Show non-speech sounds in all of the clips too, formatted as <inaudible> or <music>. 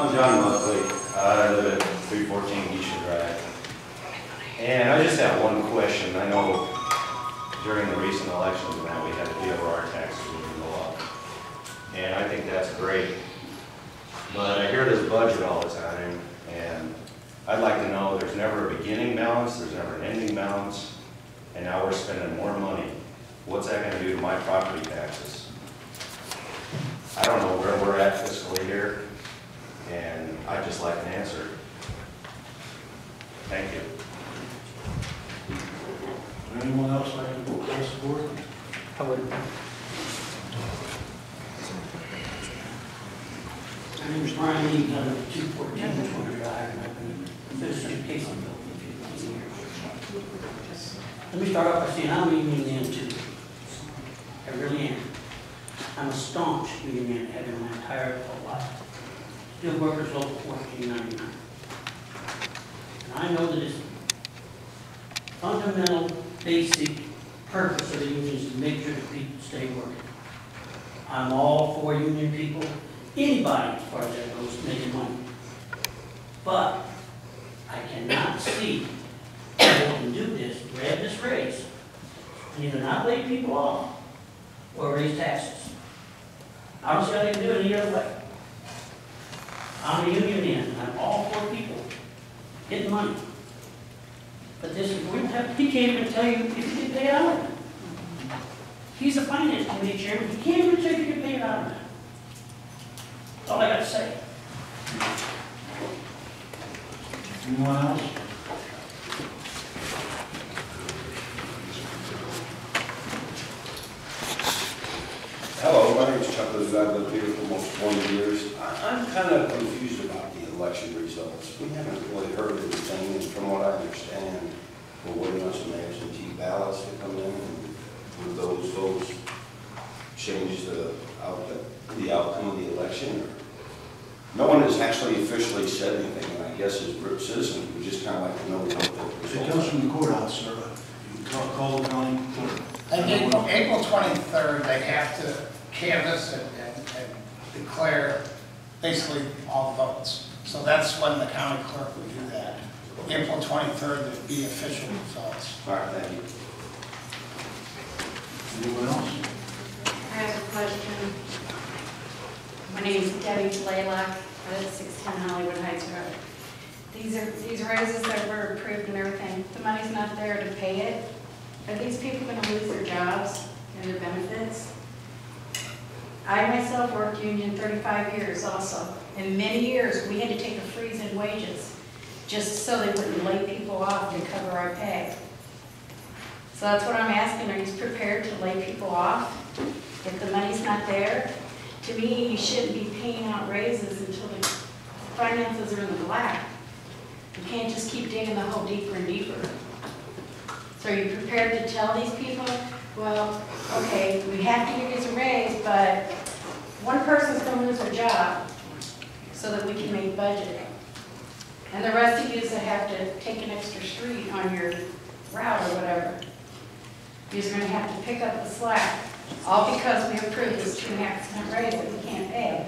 I'm John Buckley. Uh, I live at 314 Geisha Drive. And I just have one question. I know during the recent elections that, we had a deal where our taxes to go up. And I think that's great. But I hear this budget all the time, and I'd like to know, there's never a beginning balance, there's never an ending balance, and now we're spending more money. What's that going to do to my property taxes? I don't know where we're at fiscally here, and I'd just like an answer. Thank you. Would anyone else like to address the board? I would, My name is Brian Lee, I live at two fourteen Winter Drive, and I've been in business education building for fifteen years. Let me start off by saying I'm a union man too. I really am. I'm a staunch union man, have been my entire life. Still workers local fourteen ninety-nine. And I know that it's fundamental, basic purpose of the union is to make sure that people stay working. I'm all for union people, anybody as far as that goes, making money. But I cannot see how we can do this, grab this raise, and either not lay people off or raise taxes. I don't see how they can do it any other way. I'm a union man, I'm all for people getting money. But this is, we don't have, he can't even tell you if you get paid out. He's a finance committee chairman, he can't even tell you if you get paid out of it. That's all I got to say. Anyone else? Hello, my name's Chuck Liz, I've lived here for almost 20 years. I- I'm kind of confused about the election results. We haven't really heard anything, and from what I understand, we're waiting on some absentee ballots to come in, and with those votes, change the outcome, the outcome of the election. No one has actually officially said anything, and I guess as group citizens, we just kind of like to know what the It comes from the courthouse, sir. You can call, call the county clerk. And April, April 23rd, they have to canvass and, and and declare basically all the votes. So that's when the county clerk would do that. April 23rd would be official results. All right, thank you. Anyone else? I have a question. My name is Debbie Blaylock, I live at 610 Hollywood Heights Road. These are, these raises that were approved and everything, the money's not there to pay it. Are these people going to lose their jobs and their benefits? I myself worked union 35 years also. In many years, we had to take a freeze in wages just so they wouldn't lay people off to cover our pay. So that's what I'm asking, are you prepared to lay people off if the money's not there? To me, you shouldn't be paying out raises until the finances are in the black. You can't just keep digging the hole deeper and deeper. So are you prepared to tell these people, well, okay, we have to give you a raise, but one person's gonna lose their job so that we can make budget. And the rest of you that have to take an extra street on your route or whatever, you're gonna have to pick up the slack, all because we approved this two and a half percent raise that we can't pay.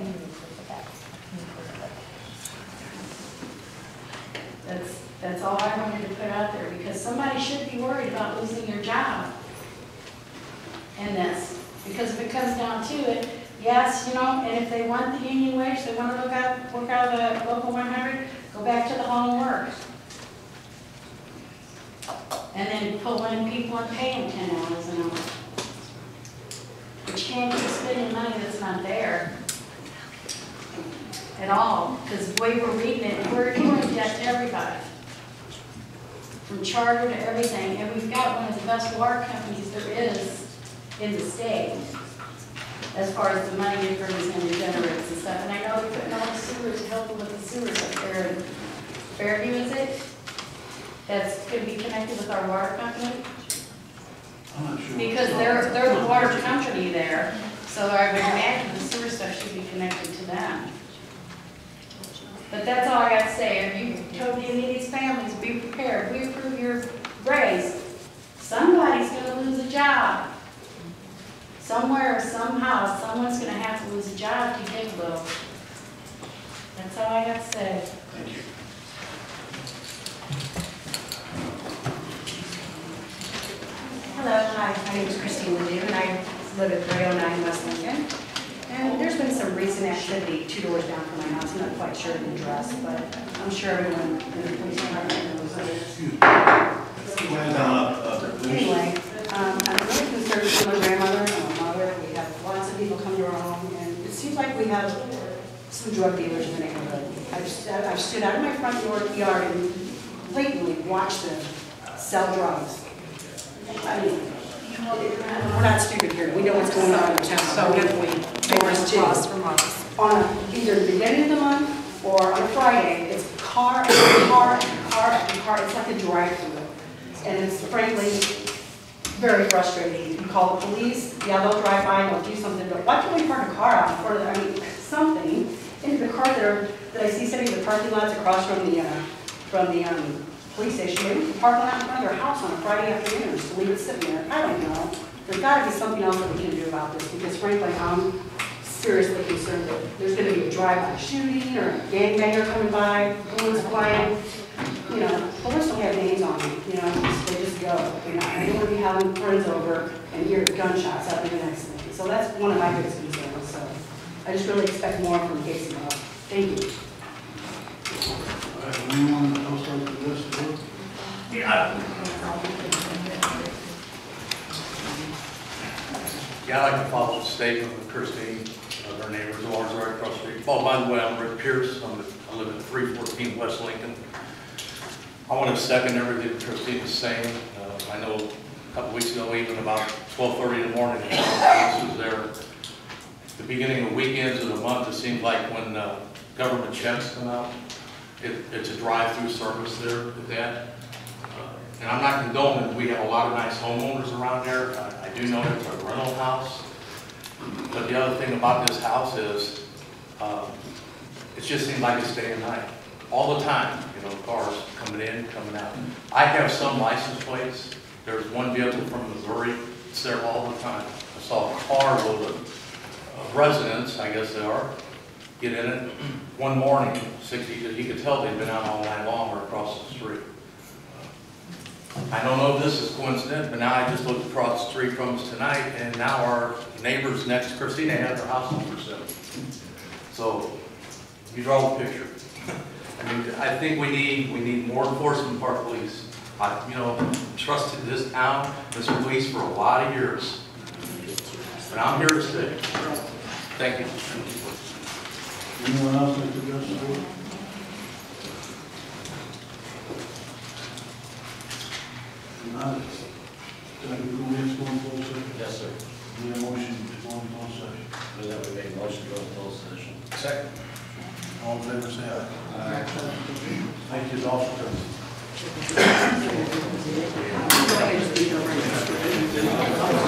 That's, that's all I wanted to put out there, because somebody should be worried about losing their job in this. Because if it comes down to it, yes, you know, and if they want the union wage, they wanna look out, work out the local one hundred, go back to the home and work. And then pull in people and pay them ten hours an hour. But you can't keep spending money that's not there at all, because the way we're reading it, we're we're in debt to everybody. From charter to everything, and we've got one of the best water companies there is in the state, as far as the money it brings in and generates and stuff. And I know they're putting all the sewers, helping with the sewers up there in Fairview, is it? That's gonna be connected with our water company? I'm not sure. Because they're, they're the water company there, so I would imagine the sewer stuff should be connected to them. But that's all I got to say, if you told any of these families, be prepared, we approve your raise, somebody's gonna lose a job. Somewhere, somehow, someone's gonna have to lose a job to get a little. That's That's all I got to say. Thank you. Hello, hi, my name is Christine Ledoux, and I live at 309 West Lincoln. And there's been some recent activity two doors down from my house, I'm not quite sure the address, but I'm sure everyone in the police department knows it. Excuse me. Go ahead, please. Anyway, um, I'm really concerned for my grandmother and my mother, we have lots of people come to our home, and it seems like we have some drug dealers in the neighborhood. I've stood, I've stood out of my front yard yard and blatantly watched them sell drugs. I mean, we're not stupid here, we know what's going on in the town, so definitely neighbors too. Across from us. On either the beginning of the month or on a Friday, it's car after car after car after car, it's like a drive-through. And it's frankly very frustrating. You call the police, yeah, they'll drive by, and they'll do something, but why can't we park a car out the- I mean, something, in the car that are, that I see sitting in the parking lots across from the, uh, from the, um, police station, maybe we can park one out in front of their house on a Friday afternoon, just leave it sitting there, I don't know. There's gotta be something else that we can do about this, because frankly, I'm seriously concerned that there's gonna be a drive-by shooting, or a gangbanger coming by, bullets flying, you know, police don't have names on them, you know, go. You know, I don't want to be having friends over and hear gunshots after the next thing. So that's one of my biggest concerns, so I just really expect more from Caseyville. Thank you. All right, anyone else like to address the board? Yeah, I'd like to follow the statement with Christine, uh, her neighbors, the ones right across the street. Oh, by the way, I'm Rick Pierce, I'm, the- I live at three fourteen West Lincoln. I want to second everything Christine is saying. I know a couple weeks ago, even about twelve thirty in the morning, this was there. The beginning of weekends of the month, it seems like when, uh, government checks come out, it, it's a drive-through service there at that. Uh, And I'm not condoning, we have a lot of nice homeowners around there. I I do know it's a rental house. But the other thing about this house is, um, it just seems like it's day and night, all the time, you know, cars coming in, coming out. I have some license plates. There's one vehicle from Missouri, it's there all the time. I saw a car load of of residents, I guess they are, get in it <clears throat> one morning, 60, you could tell they'd been out all night long or across the street. I don't know if this is coincident, but now I just looked across the street from us tonight, and now our neighbors next, Christina has her house for sale. So, you draw the picture. <laughs> I mean, I think we need, we need more enforcement our police. I, you know, trusted this town, this police for a lot of years. And I'm here to stay. Thank you. Anyone else like to address the board? Not. Can I go next one, closed session? Yes, sir. Need a motion to go into closed session. Move that we make a motion to go into closed session. Second. All in favor, say aye. Thank you, officer. Thank you.